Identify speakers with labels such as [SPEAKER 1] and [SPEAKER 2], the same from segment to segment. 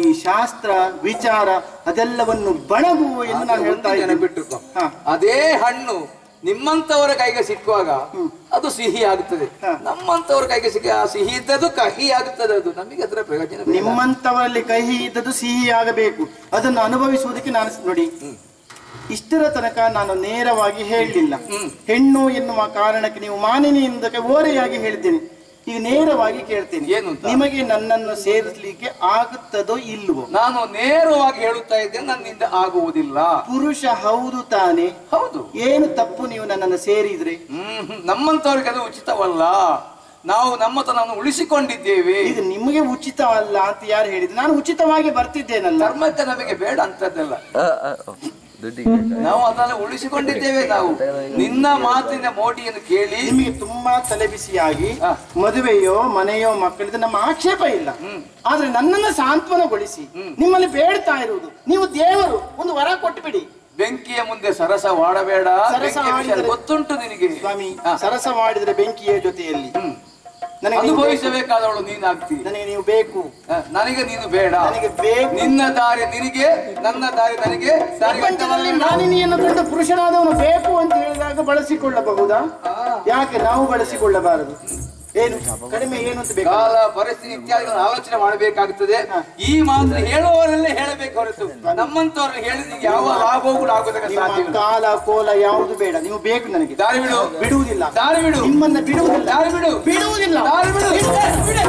[SPEAKER 1] ಈ ಶಾಸ್ತ್ರ ವಿಚಾರ ಅದೆಲ್ಲವನ್ನು ಬಣಗು ಎಂದು ನಾನು ಹೇಳ್ತಾ ಹಾ.
[SPEAKER 2] ಅದೇ ಹಣ್ಣು ನಿಮ್ಮಂತವರ ಕೈಗೆ ಸಿಕ್ಕುವಾಗ ಅದು ಸಿಹಿ ಆಗುತ್ತದೆ. ನಮ್ಮಂತವರ ಕೈಗೆ ಸಿಕ್ಕ ಆ ಸಿಹಿ ಇದ್ದದ್ದು ಕಹಿ ಆಗುತ್ತದೆ ಅದು. ನಮಗೆ ಅದರ ಪ್ರಯೋಜನ.
[SPEAKER 1] ನಿಮ್ಮಂತವರಲ್ಲಿ ಕಹಿ ಇದ್ದದ್ದು ಸಿಹಿ ಆಗಬೇಕು. ಅದನ್ನು ಅನುಭವಿಸುವುದಕ್ಕೆ ನಾನು ನೋಡಿ. ಇಷ್ಟರ ತನಕ ನಾನು ನೇರವಾಗಿ ಹೇಳಲಿಲ್ಲ ಹೆಣ್ಣು ಎನ್ನುವ ಕಾರಣಕ್ಕೆ ನೀವು ಮಾನಿನಿಯಿಂದ ಓರೆಯಾಗಿ ಹೇಳ್ತೀನಿ ಈಗ ನೇರವಾಗಿ ಕೇಳ್ತೇನೆ.
[SPEAKER 2] ಏನು ಅಂತ?
[SPEAKER 1] ನಿಮಗೆ ನನ್ನನ್ನು ಸೇರಿಸಲಿಕ್ಕೆ ಆಗುತ್ತದೋ ಇಲ್ವೋ?
[SPEAKER 2] ನಾನು ನೇರವಾಗಿ ಹೇಳುತ್ತಾ ಇದ್ದೇನೆ ನನ್ನಿಂದ ಆಗುವುದಿಲ್ಲ.
[SPEAKER 1] ಪುರುಷ ಹೌದು ತಾನೆ.
[SPEAKER 2] ಹೌದು.
[SPEAKER 1] ಏನು ತಪ್ಪು ನೀವು ನನ್ನನ್ನು ಸೇರಿದ್ರೆ?
[SPEAKER 2] ಹ್ಮ್ ಹ್ಮ್. ನಮ್ಮಂತವರಿಗೆ ಅದು ಉಚಿತವಲ್ಲ. ನಾವು ನಮ್ಮತನವನ್ನು ಉಳಿಸಿಕೊಂಡಿದ್ದೇವೆ.
[SPEAKER 1] ಇದು ನಿಮಗೆ ಉಚಿತವಲ್ಲ ಅಂತ ಯಾರು ಹೇಳಿದ್ರು ನಾನು ಉಚಿತವಾಗಿ ಬರ್ತಿದ್ದೇನಲ್ಲ.
[SPEAKER 2] ಧರ್ಮಕ್ಕೆ ನಮಗೆ ಬೇಡ ಅಂತದ್ದೆಲ್ಲ. ನಾವು ಅದನ್ನು ಉಳಿಸಿಕೊಂಡಿದ್ದೇವೆ ನಾವು. ನಿನ್ನ ಮಾತಿನ ಮೋಡಿಯನ್ನು ಕೇಳಿ
[SPEAKER 1] ನಿಮಗೆ ತುಂಬಾ ತಲೆಬಿಸಿಯಾಗಿ. ಮದುವೆಯೋ ಮನೆಯೋ ಮಕ್ಕಳಿದ್ರೆ ನಮ್ಮ ಆಕ್ಷೇಪ ಇಲ್ಲ. ಆದ್ರೆ ನನ್ನನ್ನು ಸಾಂತ್ವನಗೊಳಿಸಿ ನಿಮ್ಮಲ್ಲಿ ಬೇಡ್ತಾ ಇರುವುದು. ನೀವು ದೇವರು ಒಂದು ವರ ಕೊಟ್ಟುಬಿಡಿ.
[SPEAKER 2] ಬೆಂಕಿಯ ಮುಂದೆ ಸರಸವಾಡಬೇಡ
[SPEAKER 1] ಸರಸ ಮಾಡಬೇಡ
[SPEAKER 2] ಗೊತ್ತುಂಟು ನಿನಗೆ.
[SPEAKER 1] ಸ್ವಾಮಿ. ಸರಸ ಮಾಡಿದ್ರೆ ಬೆಂಕಿಯ ಜೊತೆಯಲ್ಲಿ.
[SPEAKER 2] ಅನುಭವಿಸಬೇಕಾದವಳು ನೀನಾಗ್ತಿ.
[SPEAKER 1] ನನಗೆ ನೀವು ಬೇಕು.
[SPEAKER 2] ನನಗೆ ನೀನು ಬೇಡ.
[SPEAKER 1] ನನಗೆ ಬೇಕು.
[SPEAKER 2] ನಿನ್ನ ದಾರಿ ನಿನಗೆ ನನ್ನ ದಾರಿ ನನಗೆ
[SPEAKER 1] ಮಾಲಿನಿಯನ್ನು ಕಂಡು ಪುರುಷನಾದವನು ಬೇಕು ಅಂತ ಹೇಳಿದಾಗ ಬಳಸಿಕೊಳ್ಳಬಹುದಾ? ಯಾಕೆ? ನಾವು ಬಳಸಿಕೊಳ್ಳಬಾರದು. ಏನು? ಕಡಿಮೆ ಏನು ಅಂತ ಬೇಕು?
[SPEAKER 2] ಕಾಲ ಪರಿಸ್ಥಿತಿ ಇತ್ಯಾದಿಗಳನ್ನು ಆಲೋಚನೆ ಮಾಡಬೇಕಾಗುತ್ತದೆ. ಈ ಮಾತ್ರ ಹೇಳುವವರಲ್ಲೇ ಹೇಳಬೇಕು ಹೊರತು ನಮ್ಮಂತವ್ರು ಹೇಳಿದ ಯಾವ ಲಾಭವೂ ಆಗೋದಕ್ಕೆ
[SPEAKER 1] ಕಾಲ ಕೋಲ ಯಾವುದು ಬೇಡ. ನೀವು ಬೇಕು ನನಗೆ.
[SPEAKER 2] ದಾರಿ ಬಿಡು.
[SPEAKER 1] ಬಿಡುವುದಿಲ್ಲ.
[SPEAKER 2] ದಾರಿ ಬಿಡು.
[SPEAKER 1] ನಿಮ್ಮನ್ನ ಬಿಡುವುದಿಲ್ಲ.
[SPEAKER 2] ದಾರಿ ಬಿಡು.
[SPEAKER 1] ಬಿಡುವುದಿಲ್ಲ.
[SPEAKER 2] ದಾರಿ ಬಿಡು. ಬಿಡೆ,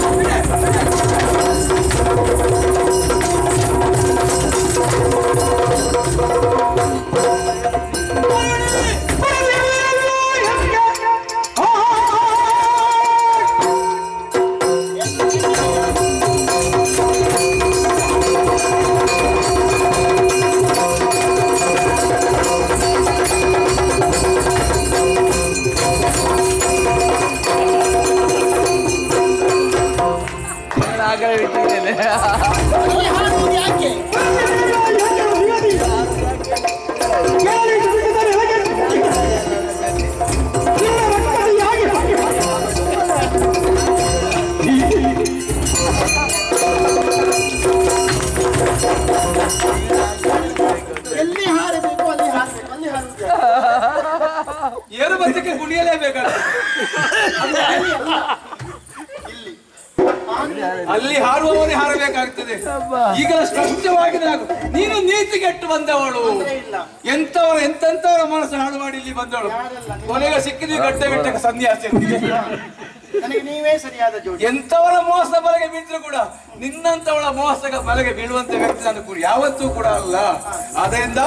[SPEAKER 1] ಅಲ್ಲಿ
[SPEAKER 2] ಹಾರುವವನೇ ಹಾರಬೇಕಾಗ್ತದೆ. ಈಗ ಸ್ಪಷ್ಟವಾಗಿದೆ ನೀನು ನೀನು ನೀತಿಗೆಟ್ಟು ಬಂದವಳು.
[SPEAKER 1] ಎಂತವರು
[SPEAKER 2] ಎಂತವರ ಎಂತೆಂತವರ ಮನಸ್ಸು ಹಾಳು ಮಾಡಿ ಇಲ್ಲಿ ಬಂದವಳು? ಕೊನೆಗೆ ಸಿಕ್ಕಿದ್ವಿ ಗಟ್ಟೆ ಬಿಟ್ಟಕ್ಕೆ ಸನ್ಯಾಸಿ
[SPEAKER 1] ನನಗೆ ನೀವೇ ಸರಿಯಾದ ಜೋಡಿ.
[SPEAKER 2] ಎಂತವರ ಮೋಸ ಬಲೆಗೆ ಬಿದ್ರು ಕೂಡ ನಿನ್ನಂತವಳ ಮೋಸಗ ಬಲೆಗೆ ಬೀಳುವಂತ ವ್ಯಕ್ತಿ ನಾನು ಕೂಡ. ಯಾವತ್ತೂ ಕೂಡ ಅಲ್ಲ. ಅದರಿಂದ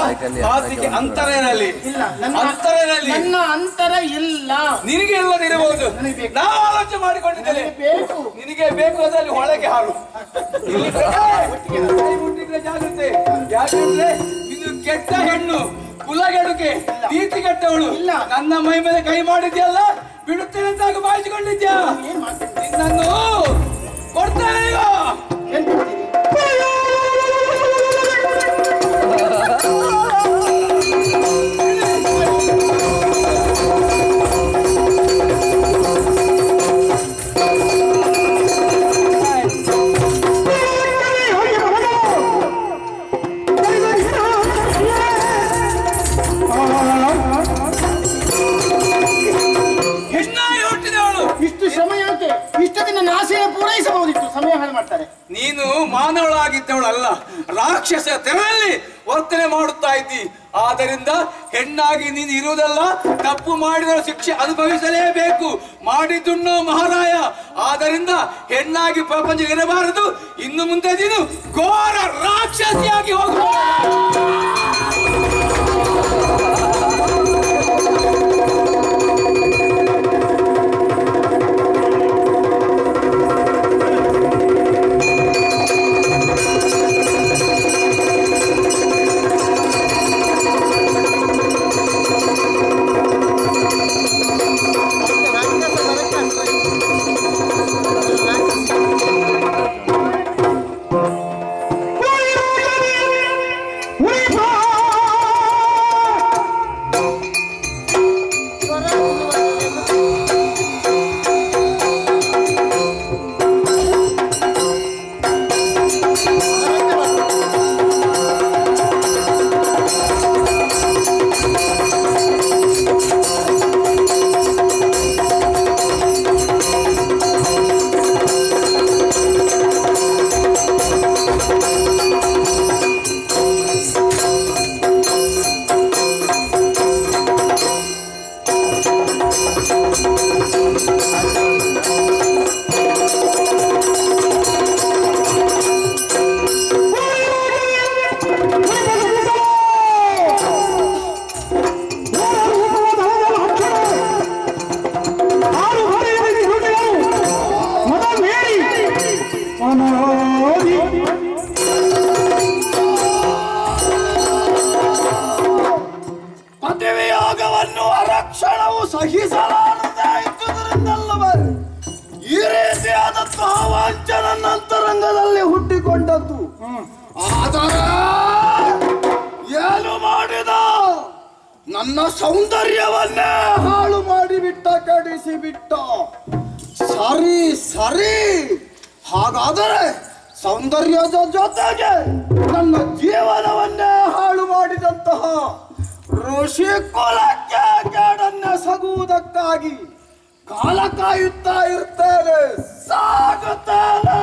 [SPEAKER 2] ಮಾತಿಗೆ ಅಂತರ ಇರಲಿ
[SPEAKER 1] ಇಲ್ಲ ನನ್ನ
[SPEAKER 2] ಅಂತರ
[SPEAKER 1] ನನ್ನ ಅಂತರ ಇಲ್ಲ.
[SPEAKER 2] ನಿನಗೆ ಇಲ್ಲದಿರಬಹುದು ನಾ ಆಲೋಚನೆ ಮಾಡಿಕೊಂಡಿದ್ದೇನೆ.
[SPEAKER 1] ನನಗೆ ಬೇಕು.
[SPEAKER 2] ನಿನಗೆ ಬೇಕು ಅದರಲ್ಲಿ ಒಳಗೆ ಹಾಳು ಮುಟ್ಟಿದ್ರೆ ಜಾಗ್ರತೆ. ಯಾಕಂದ್ರೆ ಇದು ಕೆಟ್ಟ ಹೆಣ್ಣು ಕುಲಗೆಡುಕೆ ನೀತಿ ಕೆಟ್ಟವಳು
[SPEAKER 1] ಇಲ್ಲ.
[SPEAKER 2] ನನ್ನ ಮೈ ಮೇಲೆ ಕೈ ಮಾಡಿದ್ಯಲ್ಲ ಬಿಡುತ್ತೇನೆ ಅಂತ ಬಾಯಿಸಿಕೊಂಡಿದ್ಯಾ? ನಿನ್ನನ್ನು ಕೊಡ್ತೇನೆ ಈಗ
[SPEAKER 1] ಯಾಕೆ ಇಷ್ಟು ದಿನ ನಾಶೆಯ ಪೂರೈಸಬಹುದಿತ್ತು. ಸಮಯ ಹಾಳು ಮಾಡ್ತಾರೆ.
[SPEAKER 2] ನೀನು ಮಾನವಳಾಗಿದ್ದವಳಲ್ಲ. ರಾಕ್ಷಸ ತೆರಳಲ್ಲಿ ವರ್ತನೆ ಮಾಡುತ್ತಾ ಇದ್ದಿ. ಆದ್ದರಿಂದ ಹೆಣ್ಣಾಗಿ ನೀನು ಇರುವುದಲ್ಲ, ತಪ್ಪು ಮಾಡಿದ ಶಿಕ್ಷೆ ಅನುಭವಿಸಲೇಬೇಕು. ಮಾಡಿದ್ದುಣ್ಣೋ ಮಹಾರಾಯ. ಆದ್ದರಿಂದ ಹೆಣ್ಣಾಗಿ ಪ್ರಪಂಚ ಇರಬಾರದು. ಇನ್ನು ಮುಂದೆ ನೀನು ಘೋರ ರಾಕ್ಷಸಿಯಾಗಿ ಹೋಗು
[SPEAKER 3] ರೀತಿಯಾದಂತಹ ವಾಂಚನ ಅಂತರಂಗದಲ್ಲಿ ಹುಟ್ಟಿಕೊಂಡದ್ದು. ಆದರೆ ಏನು ಮಾಡಿದ? ನನ್ನ ಸೌಂದರ್ಯವನ್ನೇ ಹಾಳು ಮಾಡಿಬಿಟ್ಟ ಕಡಿಸಿ ಬಿಟ್ಟ ಸರಿ ಸರಿ. ಹಾಗಾದರೆ ಸೌಂದರ್ಯದ ಜೊತೆಗೆ ನನ್ನ ಜೀವನವನ್ನೇ ಹಾಳು ಮಾಡಿದಂತಹ ಋಷಿ ಕುಲಕ್ಕೆ ಕೇಡನ್ನೆಸಗುವುದಕ್ಕಾಗಿ ಕಾಲ ಕಾಯುತ್ತಾ ಇರ್ತೇನೆ. ಸಾಗುತ್ತೇನೆ.